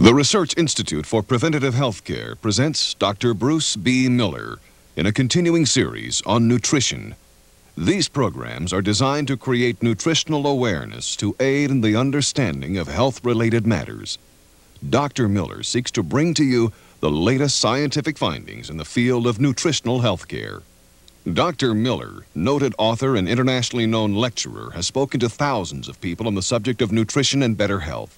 The Research Institute for Preventative Healthcare presents Dr. Bruce B. Miller in a continuing series on nutrition. These programs are designed to create nutritional awareness to aid in the understanding of health related matters. Dr. Miller seeks to bring to you the latest scientific findings in the field of nutritional healthcare. Dr. Miller, noted author and internationally known lecturer, has spoken to thousands of people on the subject of nutrition and better health.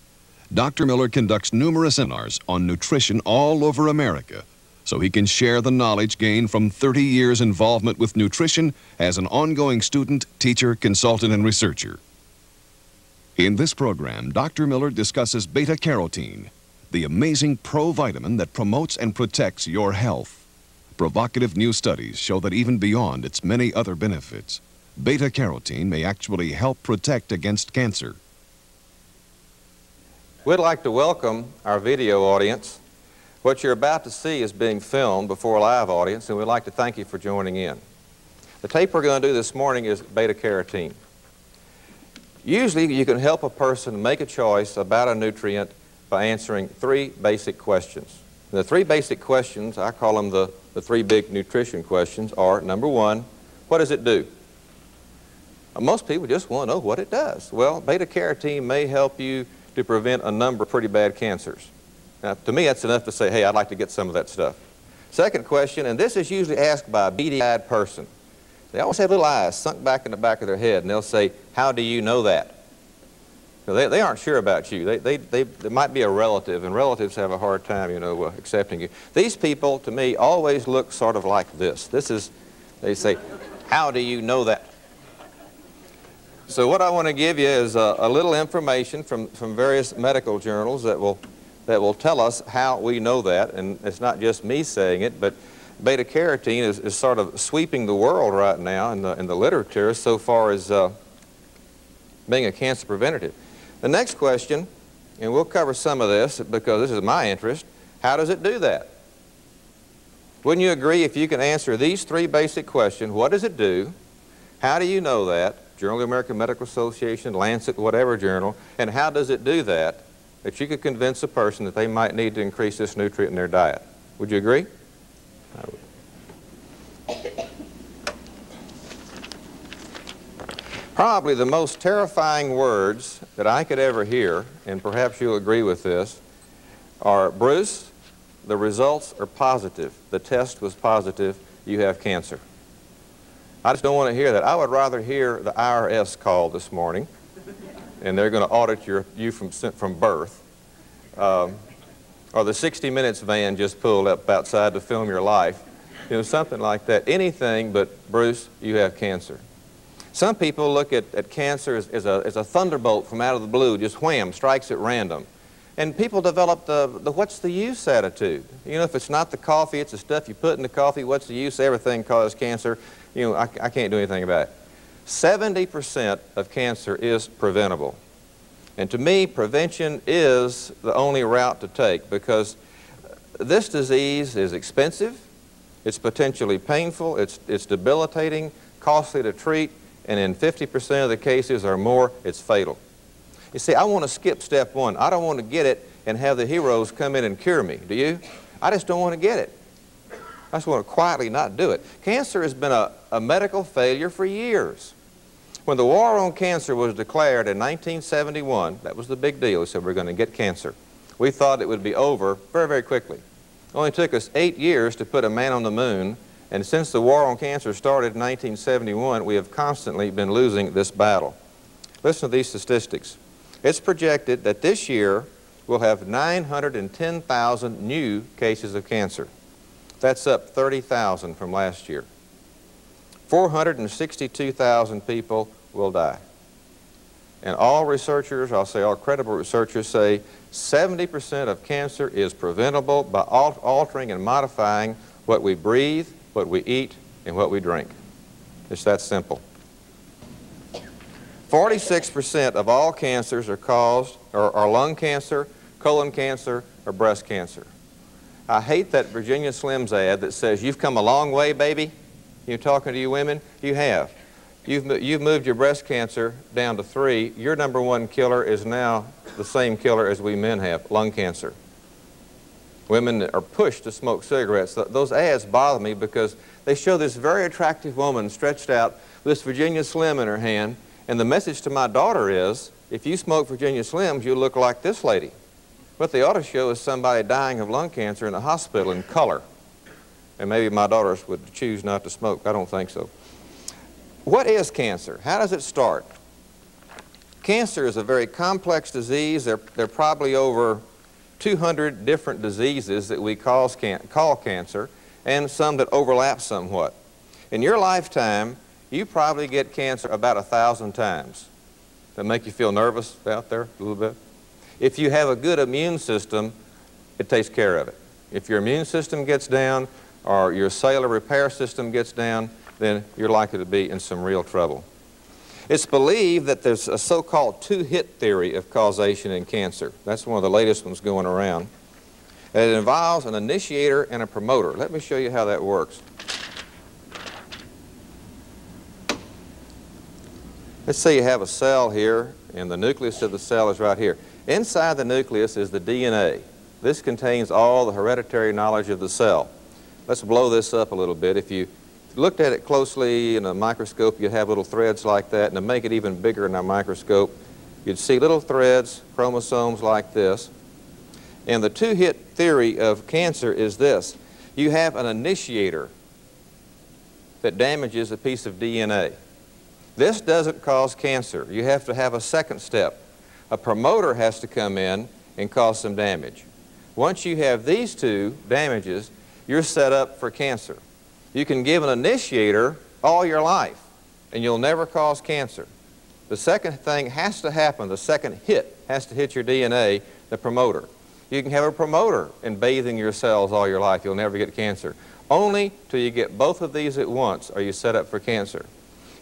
Dr. Miller conducts numerous seminars on nutrition all over America so he can share the knowledge gained from 30 years involvement with nutrition as an ongoing student, teacher, consultant, and researcher. In this program, Dr. Miller discusses beta carotene, the amazing provitamin that promotes and protects your health. Provocative new studies show that even beyond its many other benefits, beta carotene may actually help protect against cancer. We'd like to welcome our video audience. What you're about to see is being filmed before a live audience, and we'd like to thank you for joining in. The tape we're going to do this morning is beta carotene. Usually, you can help a person make a choice about a nutrient by answering three basic questions. And the three basic questions, I call them the, the three big nutrition questions, are number one, what does it do? Most people just want to know what it does. Well, beta carotene may help you to prevent a number of pretty bad cancers. Now, to me, that's enough to say, hey, I'd like to get some of that stuff. Second question, and this is usually asked by a beady-eyed person. They always have little eyes sunk back in the back of their head, and they'll say, how do you know that? They, they aren't sure about you. They, they, they, they might be a relative, and relatives have a hard time, you know, uh, accepting you. These people, to me, always look sort of like this. This is, they say, how do you know that? So what I want to give you is a, a, little information from, from various medical journals that will, that will tell us how we know that. And it's not just me saying it, but beta carotene is, is sort of sweeping the world right now in the, in the literature so far as uh, being a cancer preventative. The next question, and we'll cover some of this because this is my interest, how does it do that? Wouldn't you agree if you can answer these three basic questions, what does it do, how do you know that, Journal of the American Medical Association, Lancet, whatever journal, and how does it do that, that you could convince a person that they might need to increase this nutrient in their diet? Would you agree? Probably the most terrifying words that I could ever hear, and perhaps you'll agree with this, are, Bruce, the results are positive. The test was positive. You have cancer. I just don't want to hear that. I would rather hear the IRS call this morning, and they're going to audit your, you from, from birth. Um, or the 60 Minutes van just pulled up outside to film your life. You know, something like that. Anything but, Bruce, you have cancer. Some people look at, at cancer as, as, a, as a thunderbolt from out of the blue, just wham, strikes at random. And people develop the, the what's the use attitude. You know, if it's not the coffee, it's the stuff you put in the coffee, what's the use? Everything causes cancer you know, I, I can't do anything about it. 70% of cancer is preventable. And to me, prevention is the only route to take because this disease is expensive, it's potentially painful, it's, it's debilitating, costly to treat, and in 50% of the cases or more, it's fatal. You see, I want to skip step one. I don't want to get it and have the heroes come in and cure me, do you? I just don't want to get it. I just want to quietly not do it. Cancer has been a, a medical failure for years. When the war on cancer was declared in 1971, that was the big deal. We said we're going to get cancer. We thought it would be over very, very quickly. It only took us eight years to put a man on the moon, and since the war on cancer started in 1971, we have constantly been losing this battle. Listen to these statistics. It's projected that this year we'll have 910,000 new cases of cancer. That's up 30,000 from last year. 462,000 people will die. And all researchers, I'll say all credible researchers say 70% of cancer is preventable by altering and modifying what we breathe, what we eat, and what we drink. It's that simple. 46% of all cancers are caused, or are lung cancer, colon cancer, or breast cancer. I hate that Virginia Slims ad that says, you've come a long way, baby. You're talking to you women. You have. You've, you've moved your breast cancer down to three. Your number one killer is now the same killer as we men have, lung cancer. women are pushed to smoke cigarettes. Those ads bother me because they show this very attractive woman stretched out with this Virginia Slim in her hand, and the message to my daughter is, if you smoke Virginia Slims, you look like this lady. What they ought to show is somebody dying of lung cancer in a hospital in color. And maybe my daughters would choose not to smoke. I don't think so. What is cancer? How does it start? Cancer is a very complex disease. There, there are probably over 200 different diseases that we cause can call cancer and some that overlap somewhat. In your lifetime, you probably get cancer about a thousand times. That make you feel nervous out there a little bit? If you have a good immune system, it takes care of it. If your immune system gets down or your cellular repair system gets down, then you're likely to be in some real trouble. It's believed that there's a so-called two-hit theory of causation in cancer. That's one of the latest ones going around. And it involves an initiator and a promoter. Let me show you how that works. Let's say you have a cell here, and the nucleus of the cell is right here. Inside the nucleus is the DNA. This contains all the hereditary knowledge of the cell. Let's blow this up a little bit. If you looked at it closely in a microscope, you'd have little threads like that, and to make it even bigger in our microscope, you'd see little threads, chromosomes like this. And the two-hit theory of cancer is this. You have an initiator that damages a piece of DNA. This doesn't cause cancer. You have to have a second step. A promoter has to come in and cause some damage. Once you have these two damages, you're set up for cancer. You can give an initiator all your life, and you'll never cause cancer. The second thing has to happen, the second hit has to hit your DNA, the promoter. You can have a promoter in bathing your cells all your life. You'll never get cancer. Only till you get both of these at once are you set up for cancer.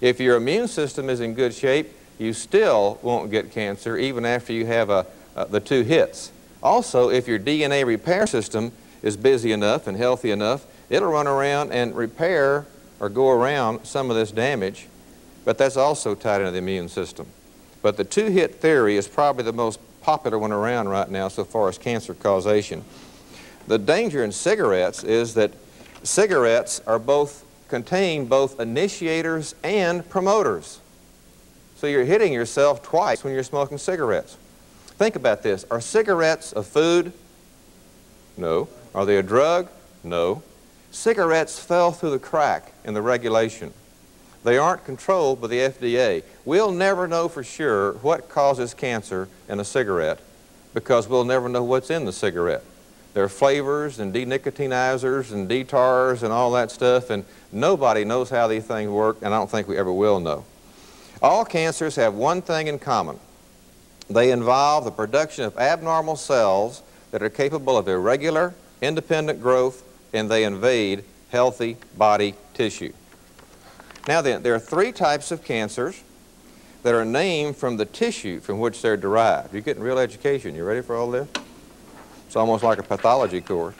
If your immune system is in good shape, you still won't get cancer even after you have a, uh, the two hits. Also, if your DNA repair system is busy enough and healthy enough, it'll run around and repair or go around some of this damage, but that's also tied into the immune system. But the two-hit theory is probably the most popular one around right now so far as cancer causation. The danger in cigarettes is that cigarettes are both contain both initiators and promoters. So you're hitting yourself twice when you're smoking cigarettes. Think about this. Are cigarettes a food? No. Are they a drug? No. Cigarettes fell through the crack in the regulation. They aren't controlled by the FDA. We'll never know for sure what causes cancer in a cigarette because we'll never know what's in the cigarette. There are flavors and denicotinizers and detars and all that stuff, and nobody knows how these things work, and I don't think we ever will know. All cancers have one thing in common. They involve the production of abnormal cells that are capable of irregular, independent growth and they invade healthy body tissue. Now then, there are three types of cancers that are named from the tissue from which they're derived. You're getting real education. You ready for all this? It's almost like a pathology course.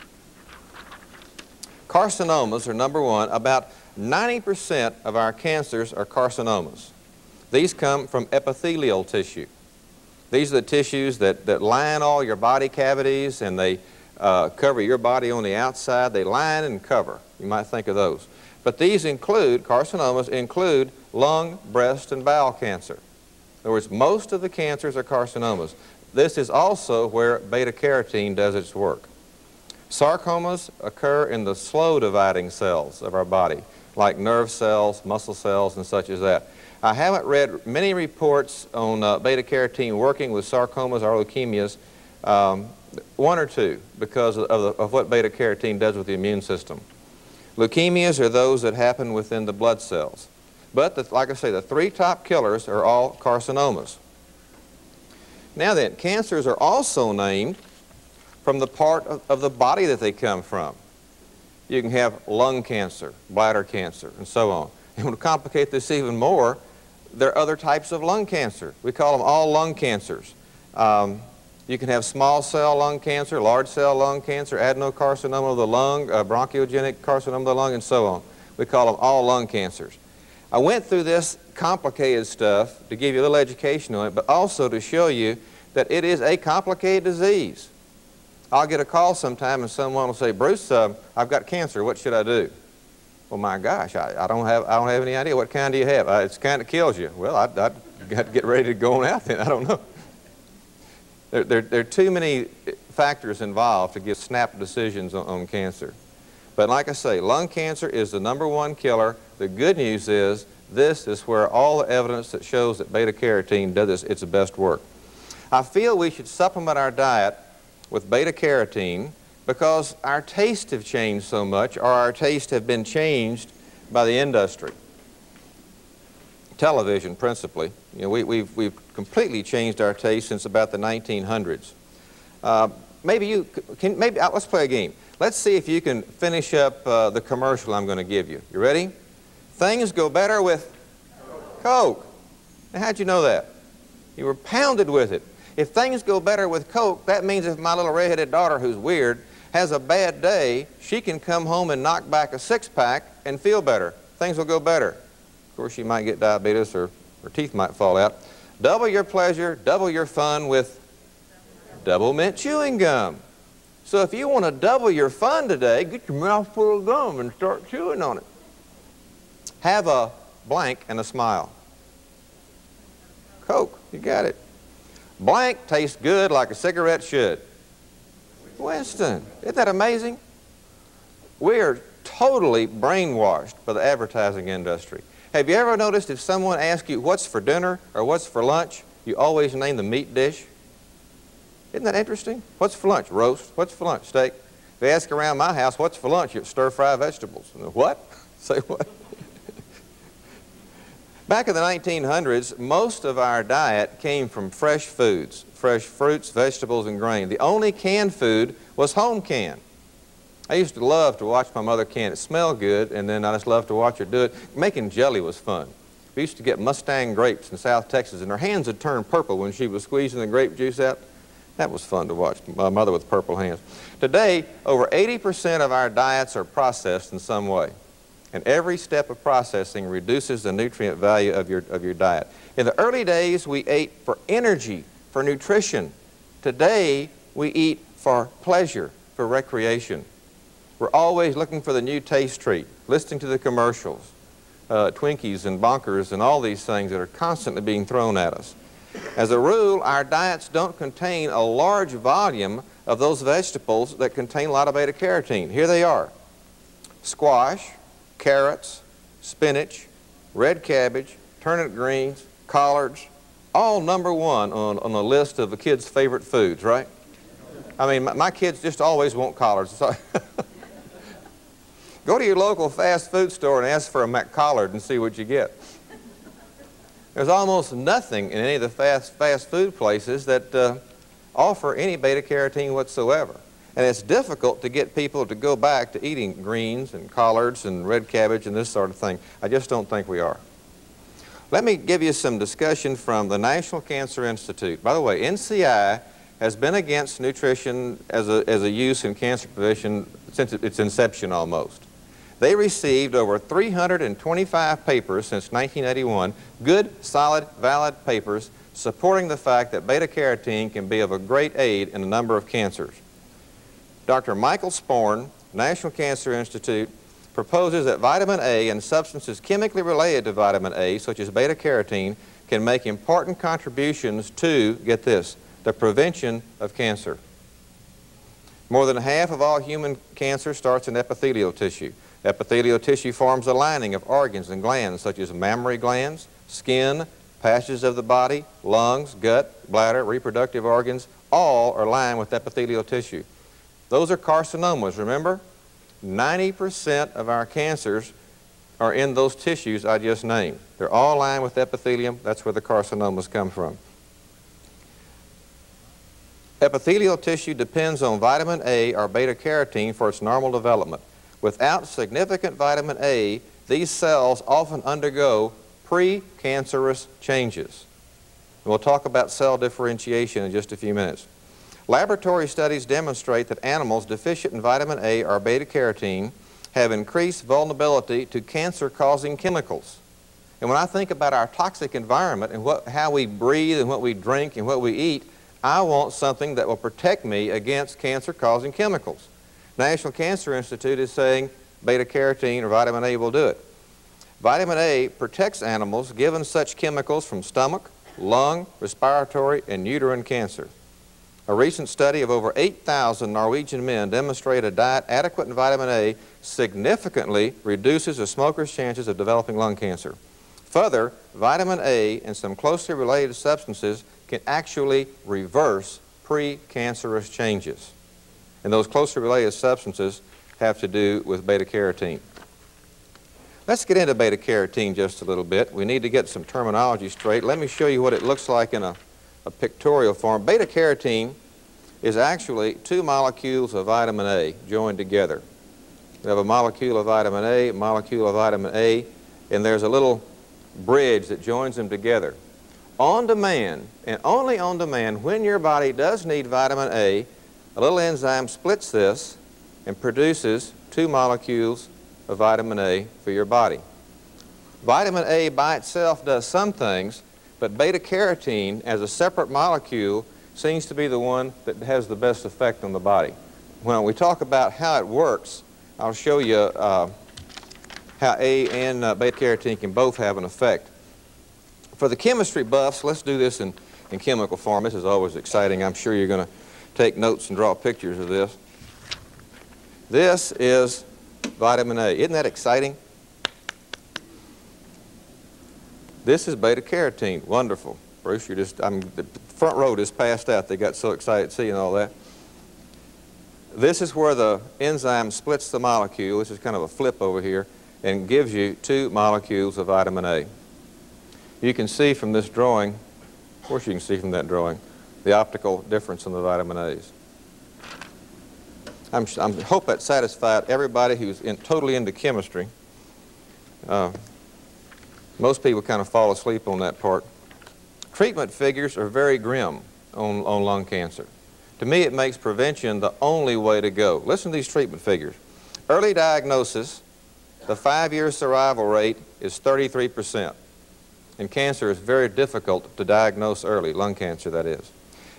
Carcinomas are number one. About 90% of our cancers are carcinomas. These come from epithelial tissue. These are the tissues that, that line all your body cavities and they uh, cover your body on the outside. They line and cover. You might think of those. But these include, carcinomas include lung, breast, and bowel cancer. In other words, most of the cancers are carcinomas. This is also where beta-carotene does its work. Sarcomas occur in the slow dividing cells of our body, like nerve cells, muscle cells, and such as that. I haven't read many reports on uh, beta-carotene working with sarcomas or leukemias. Um, one or two, because of, the, of what beta-carotene does with the immune system. Leukemias are those that happen within the blood cells. But, the, like I say, the three top killers are all carcinomas. Now then, cancers are also named from the part of, of the body that they come from. You can have lung cancer, bladder cancer, and so on. And to complicate this even more, there are other types of lung cancer. We call them all lung cancers. Um, you can have small cell lung cancer, large cell lung cancer, adenocarcinoma of the lung, uh, bronchiogenic carcinoma of the lung, and so on. We call them all lung cancers. I went through this complicated stuff to give you a little education on it, but also to show you that it is a complicated disease. I'll get a call sometime and someone will say, Bruce, uh, I've got cancer. What should I do? Well, my gosh, I, I, don't, have, I don't have any idea. What kind do you have? Uh, it's kind that kills you. Well, I'd, I'd got to get ready to go on out then. I don't know. There, there, there are too many factors involved to give snap decisions on, on cancer. But like I say, lung cancer is the number one killer. The good news is this is where all the evidence that shows that beta-carotene does its best work. I feel we should supplement our diet with beta-carotene because our tastes have changed so much or our tastes have been changed by the industry. Television, principally. You know, we, we've, we've completely changed our taste since about the 1900s. Uh, maybe you can, maybe, uh, let's play a game. Let's see if you can finish up uh, the commercial I'm going to give you. You ready? Things go better with Coke. Now, how'd you know that? You were pounded with it. If things go better with Coke, that means if my little redheaded daughter, who's weird, has a bad day, she can come home and knock back a six-pack and feel better. Things will go better. Of course, she might get diabetes or her teeth might fall out. Double your pleasure, double your fun with Doublemint chewing gum. So if you want to double your fun today, get your mouth full of gum and start chewing on it. Have a blank and a smile. Coke, you got it. Blank tastes good like a cigarette should. Winston, isn't that amazing? We are totally brainwashed by the advertising industry. Have you ever noticed if someone asks you what's for dinner or what's for lunch, you always name the meat dish? Isn't that interesting? What's for lunch? Roast. What's for lunch? Steak. They ask around my house, what's for lunch? Stir-fry vegetables. What? Say what? Back in the 1900s, most of our diet came from fresh foods, fresh fruits, vegetables, and grain. The only canned food was home canned. I used to love to watch my mother can. It smelled good, and then I just loved to watch her do it. Making jelly was fun. We used to get Mustang grapes in South Texas, and her hands would turn purple when she was squeezing the grape juice out. That was fun to watch, my mother with purple hands. Today, over 80% of our diets are processed in some way. And every step of processing reduces the nutrient value of your, of your diet. In the early days, we ate for energy, for nutrition. Today, we eat for pleasure, for recreation. We're always looking for the new taste treat, listening to the commercials, uh, Twinkies and Bonkers and all these things that are constantly being thrown at us. As a rule, our diets don't contain a large volume of those vegetables that contain a lot of beta-carotene. Here they are. Squash, carrots, spinach, red cabbage, turnip greens, collards, all number one on, on the list of a kid's favorite foods, right? I mean, my, my kids just always want collards. So Go to your local fast food store and ask for a McCollard and see what you get. There's almost nothing in any of the fast, fast food places that uh, offer any beta-carotene whatsoever. And it's difficult to get people to go back to eating greens and collards and red cabbage and this sort of thing. I just don't think we are. Let me give you some discussion from the National Cancer Institute. By the way, NCI has been against nutrition as a, as a use in cancer prevention since its inception almost. They received over 325 papers since 1981, good, solid, valid papers supporting the fact that beta-carotene can be of a great aid in a number of cancers. Dr. Michael Sporn, National Cancer Institute, proposes that vitamin A and substances chemically related to vitamin A, such as beta-carotene, can make important contributions to, get this, the prevention of cancer. More than half of all human cancer starts in epithelial tissue. Epithelial tissue forms a lining of organs and glands such as mammary glands, skin, passages of the body, lungs, gut, bladder, reproductive organs, all are lined with epithelial tissue. Those are carcinomas, remember? 90% of our cancers are in those tissues I just named. They're all lined with epithelium. That's where the carcinomas come from. Epithelial tissue depends on vitamin A or beta-carotene for its normal development. Without significant vitamin A, these cells often undergo precancerous changes. We'll talk about cell differentiation in just a few minutes. Laboratory studies demonstrate that animals deficient in vitamin A or beta-carotene have increased vulnerability to cancer-causing chemicals. And when I think about our toxic environment and what, how we breathe and what we drink and what we eat, I want something that will protect me against cancer-causing chemicals. National Cancer Institute is saying beta-carotene or vitamin A will do it. Vitamin A protects animals given such chemicals from stomach, lung, respiratory, and uterine cancer. A recent study of over 8,000 Norwegian men demonstrated a diet adequate in vitamin A significantly reduces a smoker's chances of developing lung cancer. Further, vitamin A and some closely related substances can actually reverse precancerous changes. And those closely related substances have to do with beta-carotene. Let's get into beta-carotene just a little bit. We need to get some terminology straight. Let me show you what it looks like in a, a pictorial form. Beta-carotene is actually two molecules of vitamin A joined together. We have a molecule of vitamin A, a molecule of vitamin A, and there's a little bridge that joins them together. On demand, and only on demand, when your body does need vitamin A, a little enzyme splits this and produces two molecules of vitamin A for your body. Vitamin A by itself does some things, but beta-carotene as a separate molecule seems to be the one that has the best effect on the body. When we talk about how it works, I'll show you uh, how A and uh, beta-carotene can both have an effect. For the chemistry buffs, let's do this in, in chemical form. This is always exciting. I'm sure you're going to take notes and draw pictures of this. This is vitamin A. Isn't that exciting? This is beta-carotene. Wonderful. Bruce, you're just, I'm, front row just passed out. They got so excited seeing all that. This is where the enzyme splits the molecule. This is kind of a flip over here and gives you two molecules of vitamin A. You can see from this drawing, of course you can see from that drawing, the optical difference in the vitamin A's. I'm, I hope that satisfied everybody who's in, totally into chemistry. Uh, most people kind of fall asleep on that part. Treatment figures are very grim on, on lung cancer. To me, it makes prevention the only way to go. Listen to these treatment figures. Early diagnosis, the five-year survival rate is 33%. And cancer is very difficult to diagnose early, lung cancer that is.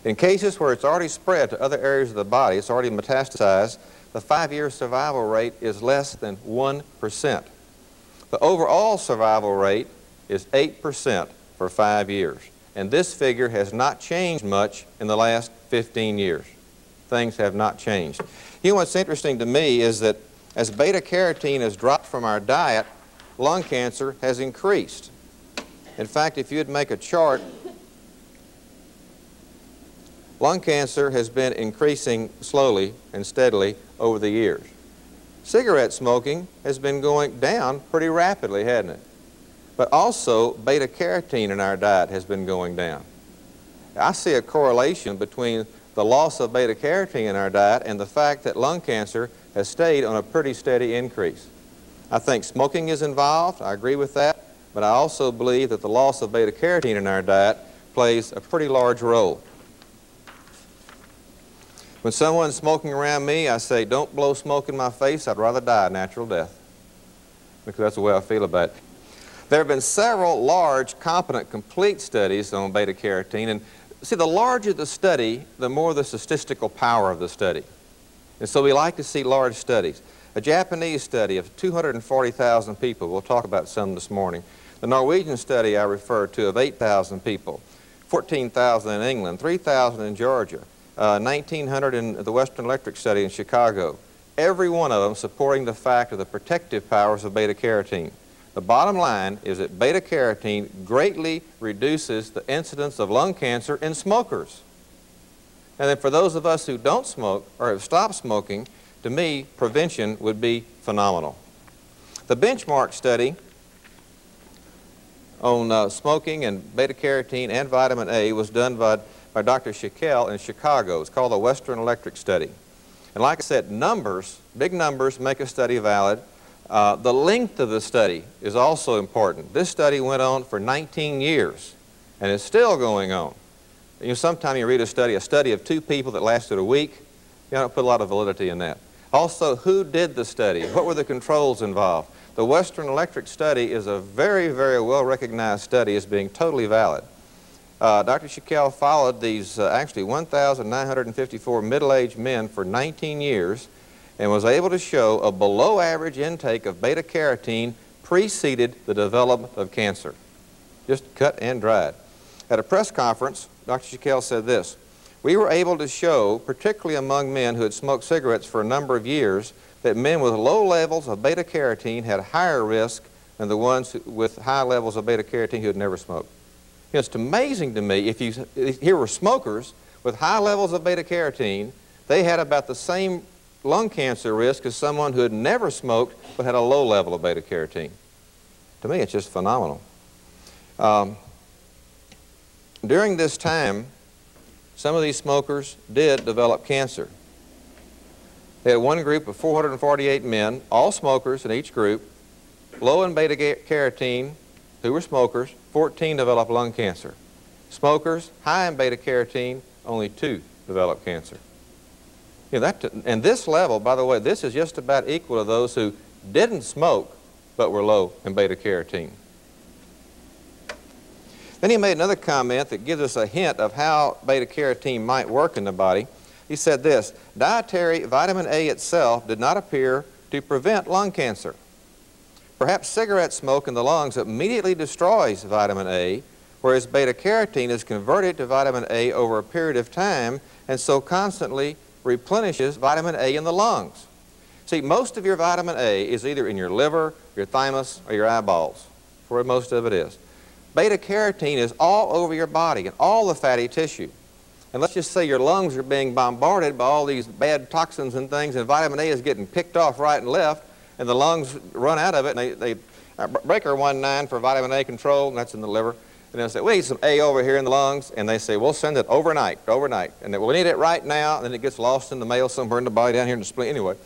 In cases where it's already spread to other areas of the body, it's already metastasized, the five-year survival rate is less than 1%. The overall survival rate is 8% for five years. And this figure has not changed much in the last 15 years. Things have not changed. You know what's interesting to me is that as beta-carotene has dropped from our diet, lung cancer has increased. In fact, if you'd make a chart Lung cancer has been increasing slowly and steadily over the years. Cigarette smoking has been going down pretty rapidly, hasn't it? But also, beta-carotene in our diet has been going down. I see a correlation between the loss of beta-carotene in our diet and the fact that lung cancer has stayed on a pretty steady increase. I think smoking is involved. I agree with that. But I also believe that the loss of beta-carotene in our diet plays a pretty large role. When someone's smoking around me, I say, don't blow smoke in my face. I'd rather die a natural death. Because that's the way I feel about it. There have been several large, competent, complete studies on beta-carotene. And see, the larger the study, the more the statistical power of the study. And so we like to see large studies. A Japanese study of 240,000 people, we'll talk about some this morning. The Norwegian study I referred to of 8,000 people, 14,000 in England, 3,000 in Georgia, uh, 1900 in the Western Electric study in Chicago. Every one of them supporting the fact of the protective powers of beta-carotene. The bottom line is that beta-carotene greatly reduces the incidence of lung cancer in smokers. And then for those of us who don't smoke or have stopped smoking, to me, prevention would be phenomenal. The benchmark study on uh, smoking and beta-carotene and vitamin A was done by by Dr. Shekelle in Chicago. It's called the Western Electric Study. And like I said, numbers, big numbers make a study valid. Uh, the length of the study is also important. This study went on for 19 years, and it's still going on. You know, sometimes you read a study, a study of two people that lasted a week, you don't put a lot of validity in that. Also, who did the study? What were the controls involved? The Western Electric study is a very, very well-recognized study as being totally valid. Uh, Dr. Shekelle followed these uh, actually 1,954 middle-aged men for 19 years and was able to show a below average intake of beta carotene preceded the development of cancer. Just cut and dried. At a press conference, Dr. Shekelle said this, we were able to show, particularly among men who had smoked cigarettes for a number of years, that men with low levels of beta carotene had higher risk than the ones with high levels of beta carotene who had never smoked. You know, it's amazing to me, if you, here were smokers with high levels of beta carotene, they had about the same lung cancer risk as someone who had never smoked but had a low level of beta carotene. To me, it's just phenomenal. Um, during this time, some of these smokers did develop cancer. They had one group of 448 men, all smokers in each group, low in beta carotene, who were smokers, 14 developed lung cancer. Smokers, high in beta carotene, only two developed cancer. That, and this level, by the way, this is just about equal to those who didn't smoke but were low in beta carotene. Then he made another comment that gives us a hint of how beta carotene might work in the body. He said this, dietary vitamin A itself did not appear to prevent lung cancer. Perhaps cigarette smoke in the lungs immediately destroys vitamin A, whereas beta carotene is converted to vitamin A over a period of time and so constantly replenishes vitamin A in the lungs. See, most of your vitamin A is either in your liver, your thymus, or your eyeballs, where most of it is. Beta carotene is all over your body and all the fatty tissue. And let's just say your lungs are being bombarded by all these bad toxins and things, and vitamin A is getting picked off right and left, and the lungs run out of it, and they, they uh, breaker 1-9 for vitamin A control, and that's in the liver. And they'll say, we need some A over here in the lungs, and they say, we'll send it overnight, overnight. And they, we need it right now, and then it gets lost in the mail somewhere in the body down here in the spleen. Anyway,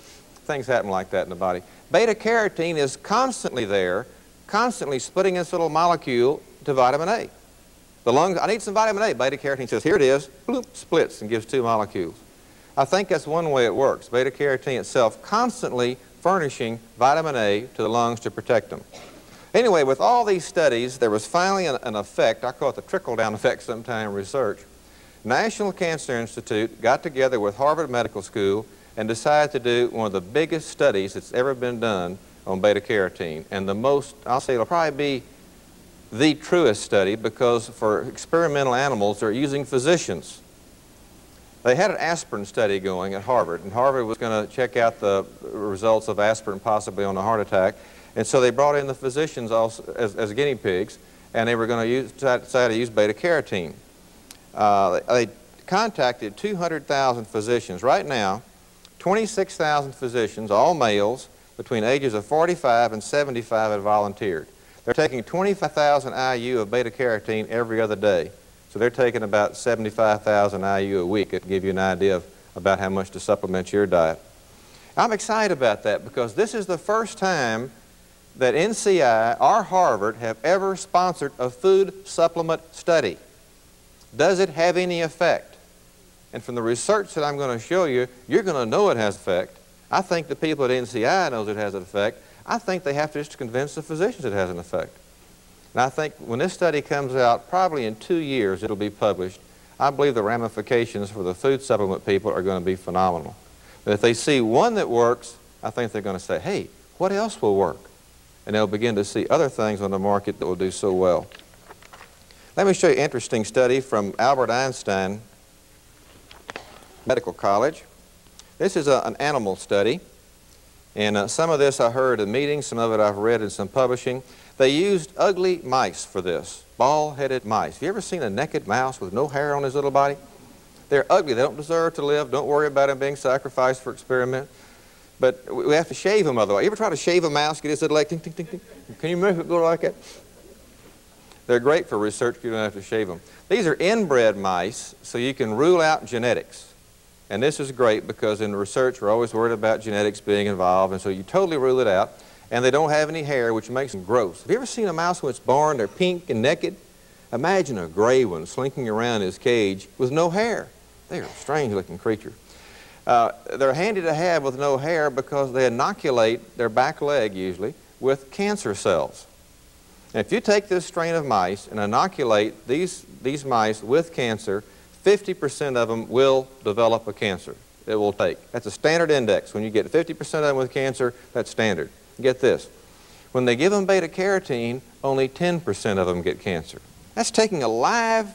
things happen like that in the body. Beta carotene is constantly there, constantly splitting this little molecule to vitamin A. The lungs, I need some vitamin A. Beta carotene says, here it is, bloop, splits and gives two molecules. I think that's one way it works. Beta carotene itself constantly furnishing vitamin A to the lungs to protect them. Anyway, with all these studies, there was finally an, an effect, I call it the trickle-down effect sometime in research. National Cancer Institute got together with Harvard Medical School and decided to do one of the biggest studies that's ever been done on beta carotene. And the most, I'll say it'll probably be the truest study because for experimental animals, they're using physicians. They had an aspirin study going at Harvard, and Harvard was going to check out the results of aspirin possibly on a heart attack. And so they brought in the physicians also as, as guinea pigs, and they were going to use, decide to use beta carotene. Uh, they, contacted 200,000 physicians. Right now, 26,000 physicians, all males, between ages of 45 and 75 have volunteered. They're taking 25,000 IU of beta carotene every other day. So they're taking about 75,000 IU a week. to give you an idea of about how much to supplement your diet. I'm excited about that because this is the first time that NCI or Harvard have ever sponsored a food supplement study. Does it have any effect? And from the research that I'm going to show you, you're going to know it has effect. I think the people at NCI knows it has an effect. I think they have to just convince the physicians it has an effect. And I think when this study comes out, probably in two years it'll be published, I believe the ramifications for the food supplement people are going to be phenomenal. But if they see one that works, I think they're going to say, hey, what else will work? And they'll begin to see other things on the market that will do so well. Let me show you an interesting study from Albert Einstein Medical College. This is a, an animal study. And uh, some of this I heard in meetings, some of it I've read in some publishing. They used ugly mice for this, bald-headed mice. Have you ever seen a naked mouse with no hair on his little body? They're ugly. They don't deserve to live. Don't worry about them being sacrificed for experiment. But we have to shave them otherwise. You ever try to shave a mouse, get his little leg, ting, ting, ting, ting? Can you make it go like that? They're great for research. You don't have to shave them. These are inbred mice, so you can rule out genetics. And this is great because in research we're always worried about genetics being involved, and so you totally rule it out. And they don't have any hair, which makes them gross. Have you ever seen a mouse when it's born, they're pink and naked? Imagine a gray one slinking around his cage with no hair. They're a strange looking creature. Uh, they're handy to have with no hair because they inoculate their back leg usually with cancer cells. Now, if you take this strain of mice and inoculate these, these mice with cancer, 50% of them will develop a cancer. It will take. That's a standard index. When you get 50% of them with cancer, that's standard. Get this. When they give them beta carotene, only 10% of them get cancer. That's taking a live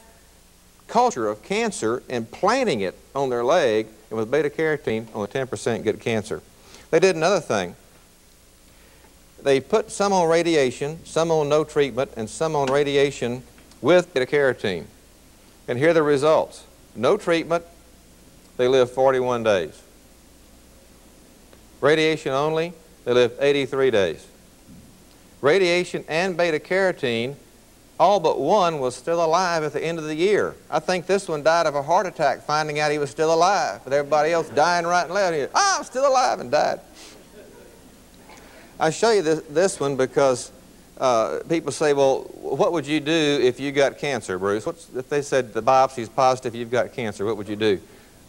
culture of cancer and planting it on their leg, and with beta carotene, only 10% get cancer. They did another thing. They put some on radiation, some on no treatment, and some on radiation with beta carotene. And here are the results. No treatment, they live 41 days. Radiation only, they live 83 days. Radiation and beta carotene all but one was still alive at the end of the year. I think this one died of a heart attack finding out he was still alive, but everybody else dying right and left. He, ah, I'm still alive and died. I show you this, this one because uh, people say, well, what would you do if you got cancer, Bruce? What's, if they said the biopsy is positive, you've got cancer, what would you do?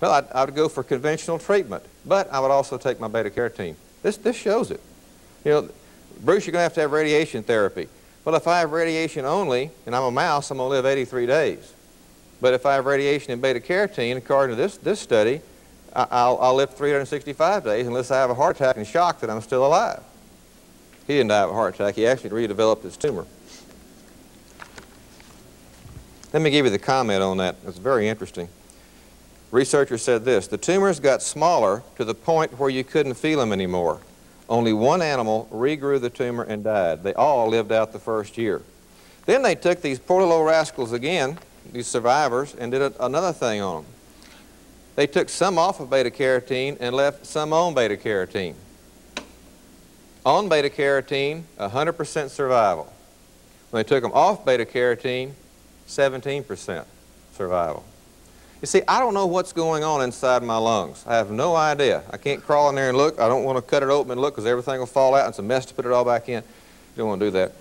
Well, I'd, I would go for conventional treatment, but I would also take my beta-carotene. This, this shows it. You know, Bruce, you're going to have to have radiation therapy. Well, if I have radiation only, and I'm a mouse, I'm going to live 83 days. But if I have radiation and beta-carotene, according to this, this study, I, will I'll live 365 days unless I have a heart attack and shock that I'm still alive. He didn't die of a heart attack. He actually redeveloped his tumor. Let me give you the comment on that. It's very interesting. Researchers said this, the tumors got smaller to the point where you couldn't feel them anymore. Only one animal regrew the tumor and died. They all lived out the first year. Then they took these poor little rascals again, these survivors, and did a, another thing on them. They took some off of beta-carotene and left some on beta-carotene. On beta-carotene, 100% survival. When they took them off beta-carotene, 17% survival. You see, I don't know what's going on inside my lungs. I have no idea. I can't crawl in there and look. I don't want to cut it open and look because everything will fall out and it's a mess to put it all back in. You don't want to do that.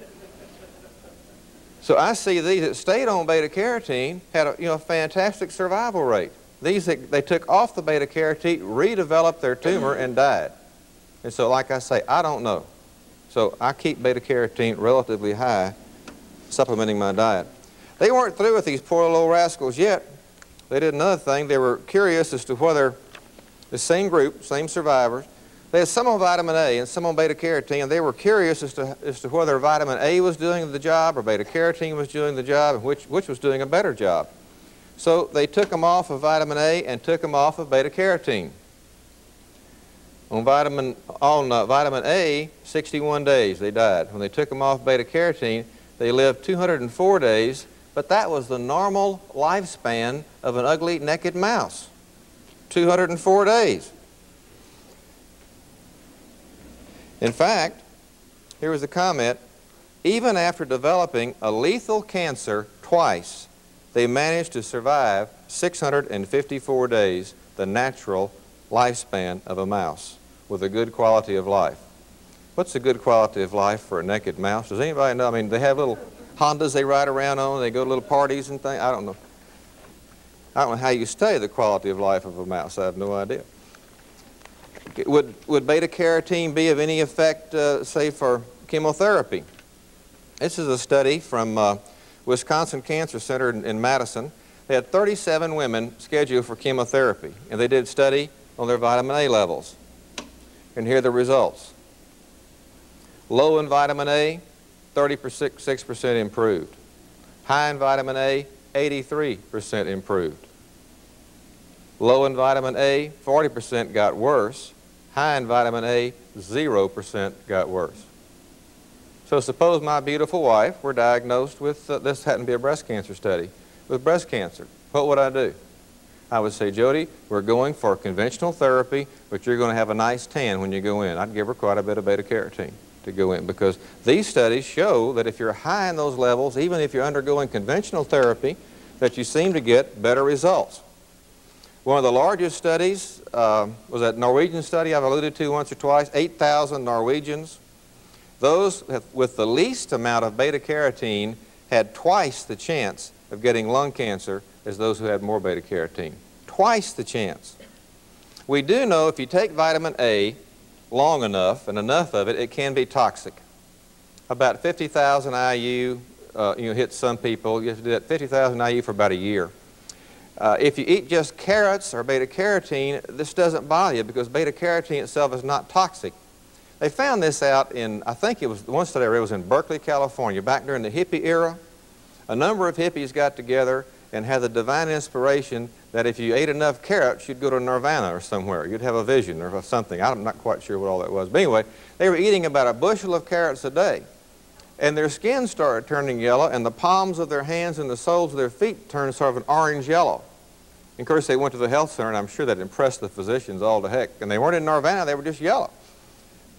So I see these that stayed on beta-carotene had a you know, fantastic survival rate. These that they took off the beta-carotene redeveloped their tumor and died. And so like I say, I don't know. So I keep beta-carotene relatively high, supplementing my diet. They weren't through with these poor little rascals yet they did another thing. They were curious as to whether the same group, same survivors, they had some on vitamin A and some on beta-carotene, and they were curious as to, as to whether vitamin A was doing the job or beta-carotene was doing the job and which, which was doing a better job. So they took them off of vitamin A and took them off of beta-carotene. On vitamin, on uh, vitamin A, 61 days they died. When they took them off beta-carotene, they lived 204 days but that was the normal lifespan of an ugly naked mouse 204 days. In fact, here was the comment even after developing a lethal cancer twice, they managed to survive 654 days, the natural lifespan of a mouse, with a good quality of life. What's a good quality of life for a naked mouse? Does anybody know? I mean, they have little Hondas they ride around on, they go to little parties and things. I don't know. I don't know how you study the quality of life of a mouse. I have no idea. Would, would beta-carotene be of any effect, uh, say, for chemotherapy? This is a study from uh, Wisconsin Cancer Center in, in Madison. They had 37 women scheduled for chemotherapy, and they did study on their vitamin A levels. And here are the results. Low in vitamin A, 36% improved. High in vitamin A, 83% improved. Low in vitamin A, 40% got worse. High in vitamin A, 0% got worse. So suppose my beautiful wife were diagnosed with, uh, this to be a breast cancer study, with breast cancer. What would I do? I would say, Jody, we're going for conventional therapy, but you're going to have a nice tan when you go in. I'd give her quite a bit of beta-carotene to go in because these studies show that if you're high in those levels, even if you're undergoing conventional therapy, that you seem to get better results. One of the largest studies uh, was that Norwegian study I've alluded to once or twice, 8,000 Norwegians. Those with the least amount of beta-carotene had twice the chance of getting lung cancer as those who had more beta-carotene. Twice the chance. We do know if you take vitamin A long enough and enough of it, it can be toxic. about 50,000 IU, uh, you know, hits some people. You have to do that 50,000 IU for about a year. Uh, if you eat just carrots or beta carotene, this doesn't bother you because beta carotene itself is not toxic. They found this out in, I think it was, one study I read was in Berkeley, California, back during the hippie era. A number of hippies got together and had the divine inspiration that if you ate enough carrots, you'd go to nirvana or somewhere. You'd have a vision or something. I'm not quite sure what all that was. But anyway, they were eating about a bushel of carrots a day. And their skin started turning yellow, and the palms of their hands and the soles of their feet turned sort of an orange yellow. And of course, they went to the health center, and I'm sure that impressed the physicians all to heck. And they weren't in nirvana, they were just yellow.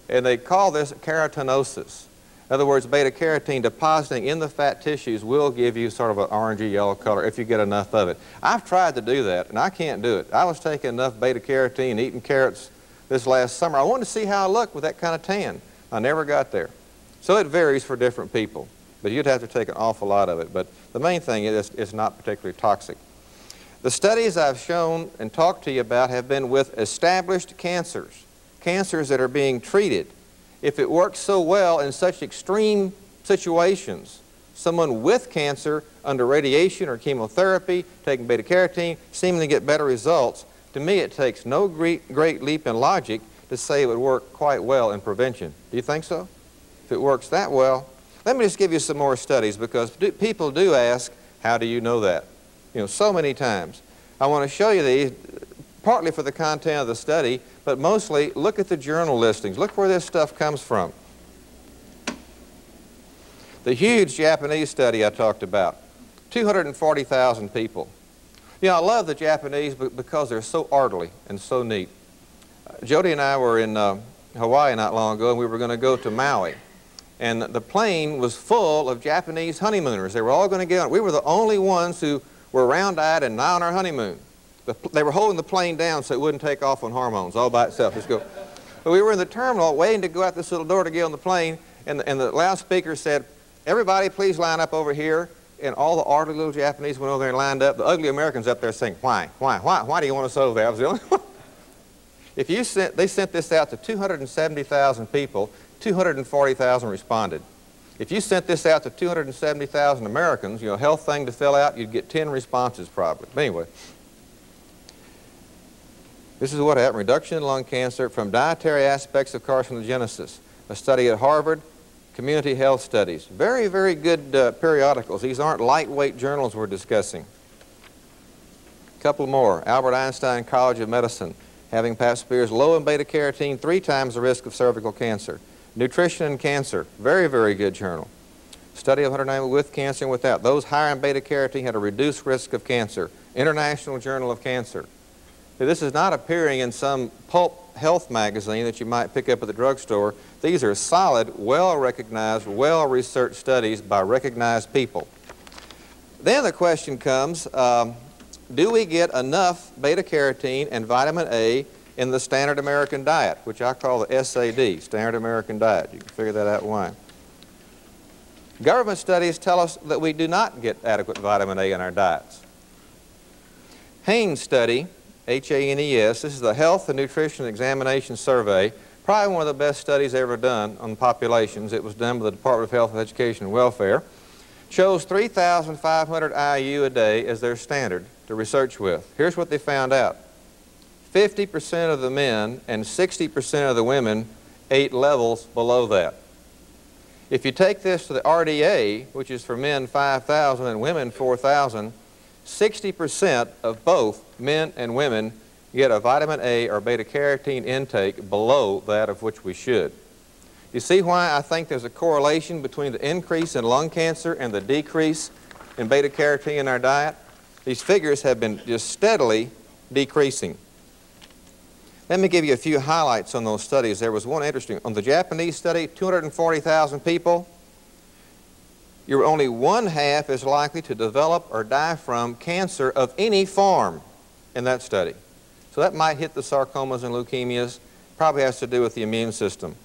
And they call this carotenosis. In other words, beta carotene depositing in the fat tissues will give you sort of an orangey yellow color if you get enough of it. I've tried to do that, and I can't do it. I was taking enough beta carotene, eating carrots this last summer. I wanted to see how I looked with that kind of tan. I never got there. So it varies for different people, but you'd have to take an awful lot of it. But the main thing is it's not particularly toxic. The studies I've shown and talked to you about have been with established cancers, cancers that are being treated if it works so well in such extreme situations, someone with cancer under radiation or chemotherapy, taking beta carotene, seeming to get better results, to me it takes no great, great leap in logic to say it would work quite well in prevention. Do you think so? If it works that well, let me just give you some more studies because do, people do ask, how do you know that? You know, so many times. I want to show you these partly for the content of the study, but mostly look at the journal listings. Look where this stuff comes from. The huge Japanese study I talked about, 240,000 people. You know, I love the Japanese because they're so orderly and so neat. Uh, Jody and I were in uh, Hawaii not long ago, and we were going to go to Maui. And the plane was full of Japanese honeymooners. They were all going to get on. We were the only ones who were round-eyed and not on our honeymoon. The, they were holding the plane down so it wouldn't take off on hormones all by itself. Just go. But we were in the terminal waiting to go out this little door to get on the plane, and the, and the loudspeaker said, everybody please line up over here. And all the orderly little Japanese went over there and lined up. The ugly Americans up there saying, why, why, why, why do you want us over there? I was the only one. If you sent, they sent this out to 270,000 people, 240,000 responded. If you sent this out to 270,000 Americans, you know, health thing to fill out, you'd get 10 responses probably. But anyway, this is what happened, reduction in lung cancer from dietary aspects of carcinogenesis. A study at Harvard, Community Health Studies. Very, very good uh, periodicals. These aren't lightweight journals we're discussing. A couple more. Albert Einstein College of Medicine, having Pap smears low in beta-carotene, three times the risk of cervical cancer. Nutrition and Cancer, very, very good journal. Study of 190 with cancer and without. Those higher in beta-carotene had a reduced risk of cancer. International Journal of Cancer. This is not appearing in some pulp health magazine that you might pick up at the drugstore. These are solid, well-recognized, well-researched studies by recognized people. Then the question comes, um, do we get enough beta-carotene and vitamin A in the standard American diet, which I call the SAD, Standard American Diet. You can figure that out why. Government studies tell us that we do not get adequate vitamin A in our diets. HANES study H-A-N-E-S. This is the Health and Nutrition Examination Survey. Probably one of the best studies ever done on populations. It was done by the Department of Health, Education, and Welfare. Chose 3,500 IU a day as their standard to research with. Here's what they found out. 50% of the men and 60% of the women ate levels below that. If you take this to the RDA, which is for men 5,000 and women 4,000, 60% of both men and women get a vitamin A or beta-carotene intake below that of which we should. You see why I think there's a correlation between the increase in lung cancer and the decrease in beta-carotene in our diet? These figures have been just steadily decreasing. Let me give you a few highlights on those studies. There was one interesting. On the Japanese study, 240,000 people, you're only one half as likely to develop or die from cancer of any form in that study. So that might hit the sarcomas and leukemias, probably has to do with the immune system.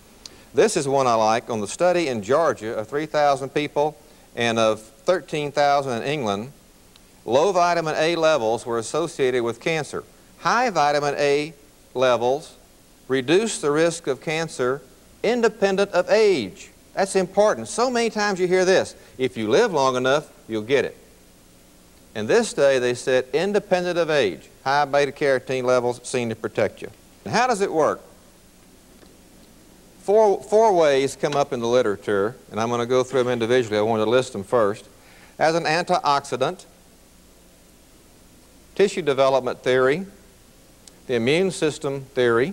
This is one I like. On the study in Georgia of 3,000 people and of 13,000 in England, low vitamin A levels were associated with cancer. High vitamin A levels reduce the risk of cancer independent of age. That's important. So many times you hear this. If you live long enough, you'll get it. And this day they said independent of age, high beta carotene levels seen to protect you. And how does it work? Four, four ways come up in the literature, and I'm going to go through them individually. I want to list them first. As an antioxidant, tissue development theory, the immune system theory,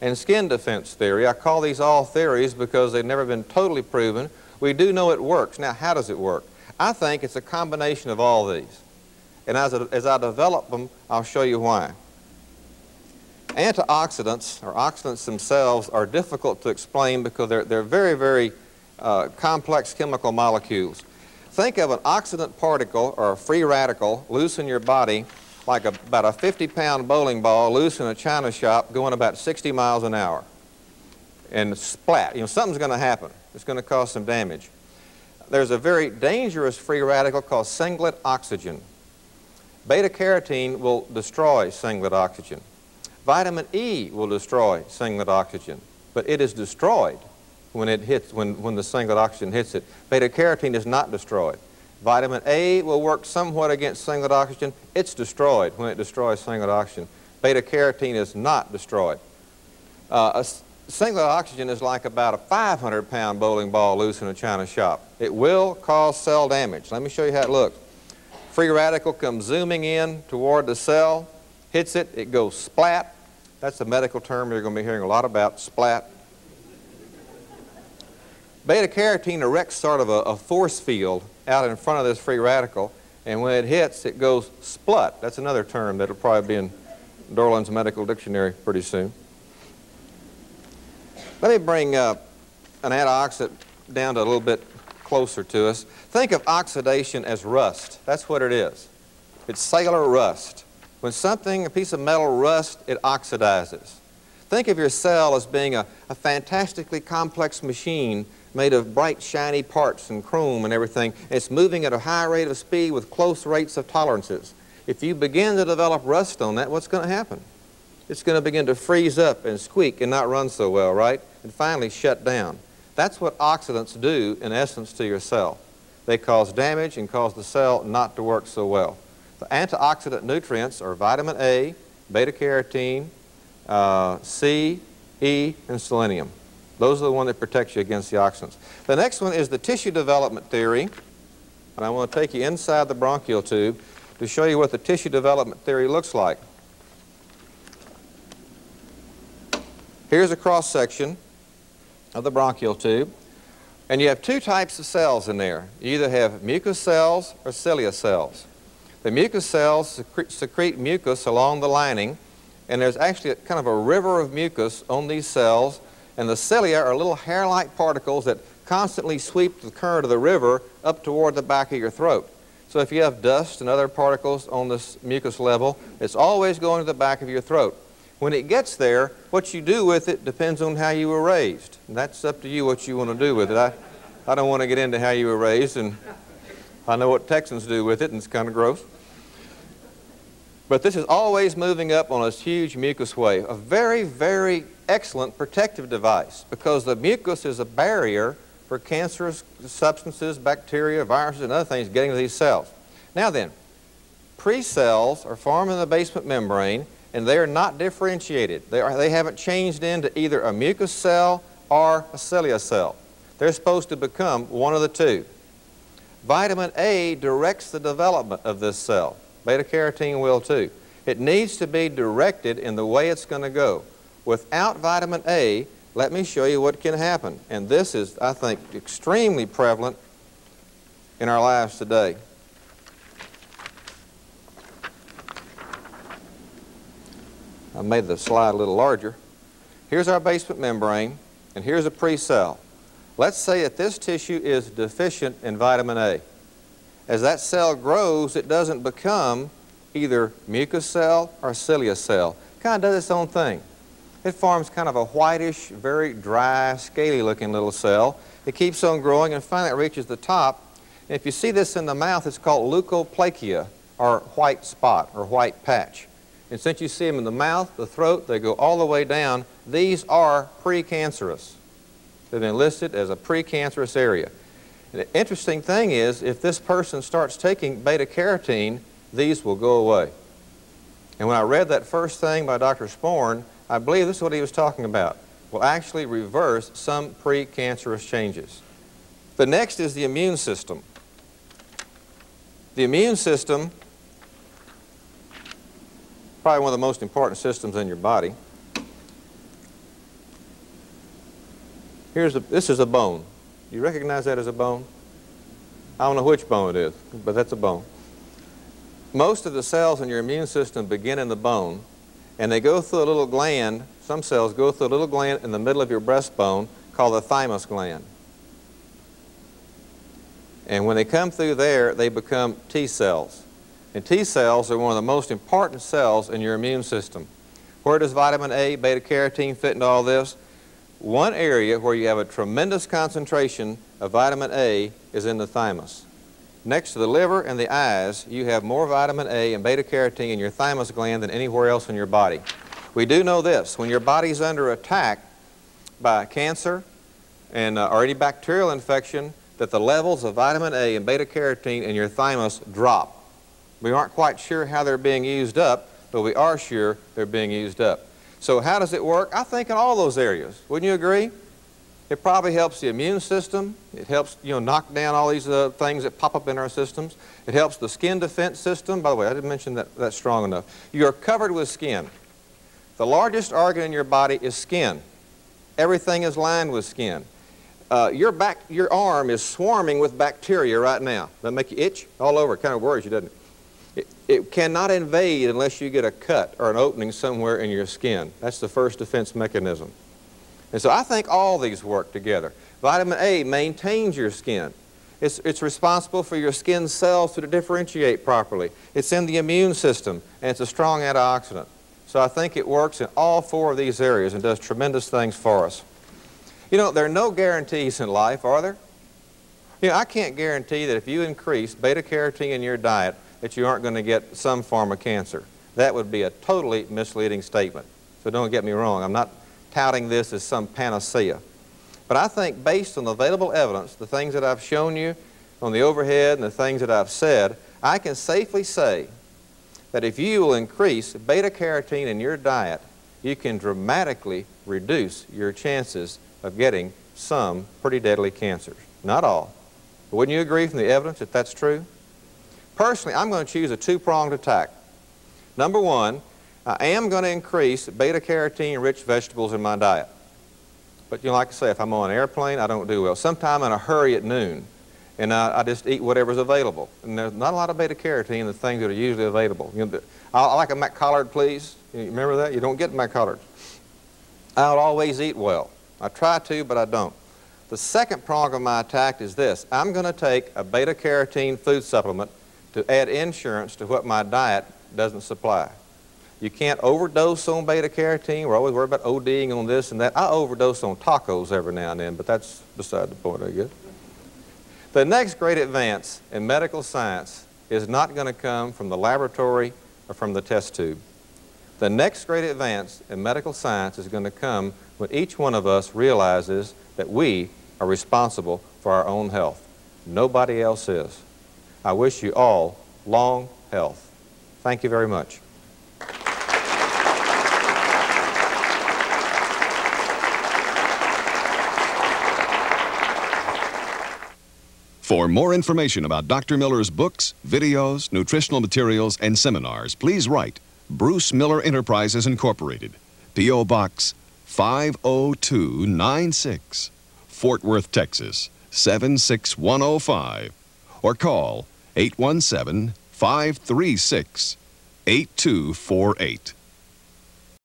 and skin defense theory. I call these all theories because they've never been totally proven. We do know it works. Now, how does it work? I think it's a combination of all these. And as I, as I develop them, I'll show you why. Antioxidants, or oxidants themselves, are difficult to explain because they're, they're very, very uh, complex chemical molecules. Think of an oxidant particle or a free radical loose in your body like a, about a 50-pound bowling ball loose in a china shop going about 60 miles an hour. And splat. You know, something's going to happen. It's going to cause some damage. There's a very dangerous free radical called singlet oxygen. Beta-carotene will destroy singlet oxygen. Vitamin E will destroy singlet oxygen, but it is destroyed when it hits, when, when the singlet oxygen hits it. Beta-carotene is not destroyed. Vitamin A will work somewhat against singlet oxygen. It's destroyed when it destroys singlet oxygen. Beta-carotene is not destroyed. Uh, singlet oxygen is like about a 500-pound bowling ball loose in a china shop. It will cause cell damage. Let me show you how it looks. Free radical comes zooming in toward the cell, hits it, it goes splat. That's a medical term you're going to be hearing a lot about, splat. Beta-carotene erects sort of a, a force field out in front of this free radical, and when it hits, it goes splut. That's another term that'll probably be in Dorland's medical dictionary pretty soon. Let me bring uh, an antioxidant down to a little bit closer to us. Think of oxidation as rust. That's what it is. It's cellular rust. When something, a piece of metal rusts, it oxidizes. Think of your cell as being a, a fantastically complex machine made of bright, shiny parts and chrome and everything. It's moving at a high rate of speed with close rates of tolerances. If you begin to develop rust on that, what's going to happen? It's going to begin to freeze up and squeak and not run so well, right? And finally shut down. That's what oxidants do, in essence, to your cell. They cause damage and cause the cell not to work so well. The antioxidant nutrients are vitamin A, beta-carotene, uh, C, E, and selenium. Those are the ones that protect you against the oxidants. The next one is the tissue development theory. And I want to take you inside the bronchial tube to show you what the tissue development theory looks like. Here's a cross-section of the bronchial tube. And you have two types of cells in there. You either have mucus cells or cilia cells. The mucus cells secrete, secrete mucus along the lining, and there's actually a, kind of a river of mucus on these cells and the cilia are little hair-like particles that constantly sweep the current of the river up toward the back of your throat. So if you have dust and other particles on this mucus level, it's always going to the back of your throat. When it gets there, what you do with it depends on how you were raised. And that's up to you what you want to do with it. I, I don't want to get into how you were raised, and I know what Texans do with it, and it's kind of gross. But this is always moving up on this huge mucus way, a very, very excellent protective device because the mucus is a barrier for cancerous substances, bacteria, viruses, and other things getting to these cells. Now then, pre-cells are formed in the basement membrane and they are not differentiated. They, are, they haven't changed into either a mucus cell or a cilia cell. They're supposed to become one of the two. Vitamin A directs the development of this cell. Beta-carotene will too. It needs to be directed in the way it's going to go. Without vitamin A, let me show you what can happen. And this is, I think, extremely prevalent in our lives today. I made the slide a little larger. Here's our basement membrane, and here's a pre-cell. Let's say that this tissue is deficient in vitamin A. As that cell grows, it doesn't become either mucus cell or cilia cell. It kind of does its own thing. It forms kind of a whitish, very dry, scaly-looking little cell. It keeps on growing, and finally it reaches the top. And if you see this in the mouth, it's called leukoplakia, or white spot, or white patch. And since you see them in the mouth, the throat, they go all the way down. These are precancerous. They've been listed as a precancerous area. And the interesting thing is, if this person starts taking beta-carotene, these will go away. And when I read that first thing by Dr. Sporn, I believe this is what he was talking about. Will actually reverse some precancerous changes. The next is the immune system. The immune system, probably one of the most important systems in your body. Here's a, this is a bone. You recognize that as a bone? I don't know which bone it is, but that's a bone. Most of the cells in your immune system begin in the bone, and they go through a little gland, some cells go through a little gland in the middle of your breastbone called the thymus gland. And when they come through there, they become T cells. And T cells are one of the most important cells in your immune system. Where does vitamin A, beta carotene fit into all this? One area where you have a tremendous concentration of vitamin A is in the thymus. Next to the liver and the eyes, you have more vitamin A and beta carotene in your thymus gland than anywhere else in your body. We do know this. When your body's under attack by cancer and, uh, or any bacterial infection, that the levels of vitamin A and beta carotene in your thymus drop. We aren't quite sure how they're being used up, but we are sure they're being used up. So how does it work? I think in all those areas. Wouldn't you agree? It probably helps the immune system. It helps, you know, knock down all these uh, things that pop up in our systems. It helps the skin defense system. By the way, I didn't mention that, that's strong enough. You are covered with skin. The largest organ in your body is skin. Everything is lined with skin. Uh, your, back, your arm is swarming with bacteria right now. That make you itch all over. It kind of worries you, doesn't it? It cannot invade unless you get a cut or an opening somewhere in your skin. That's the first defense mechanism. And so I think all these work together. Vitamin A maintains your skin. It's, it's responsible for your skin cells to differentiate properly. It's in the immune system, and it's a strong antioxidant. So I think it works in all four of these areas and does tremendous things for us. You know, there are no guarantees in life, are there? You know, I can't guarantee that if you increase beta-carotene in your diet, that you aren't going to get some form of cancer. That would be a totally misleading statement. So don't get me wrong. I'm not touting this as some panacea. But I think based on the available evidence, the things that I've shown you on the overhead and the things that I've said, I can safely say that if you will increase beta-carotene in your diet, you can dramatically reduce your chances of getting some pretty deadly cancers. Not all. But wouldn't you agree from the evidence that that's true? Personally, I'm going to choose a two-pronged attack. Number one, I am going to increase beta-carotene-rich vegetables in my diet. But you know, like I say, if I'm on an airplane, I don't do well. Sometime I'm in a hurry at noon, and I, I just eat whatever's available. And there's not a lot of beta-carotene in the things that are usually available. You know, I, like a McCollard, please. You remember that? You don't get McCollards. I will always eat well. I try to, but I don't. The second prong of my attack is this. I'm going to take a beta-carotene food supplement to add insurance to what my diet doesn't supply. You can't overdose on beta-carotene. We're always worried about ODing on this and that. I overdose on tacos every now and then, but that's beside the point, I guess. The next great advance in medical science is not going to come from the laboratory or from the test tube. The next great advance in medical science is going to come when each one of us realizes that we are responsible for our own health. Nobody else is. I wish you all long health. Thank you very much. For more information about Dr. Miller's books, videos, nutritional materials, and seminars, please write Bruce Miller Enterprises Incorporated, P.O. Box 50296, Fort Worth, Texas 76105, or call 817 536 8248.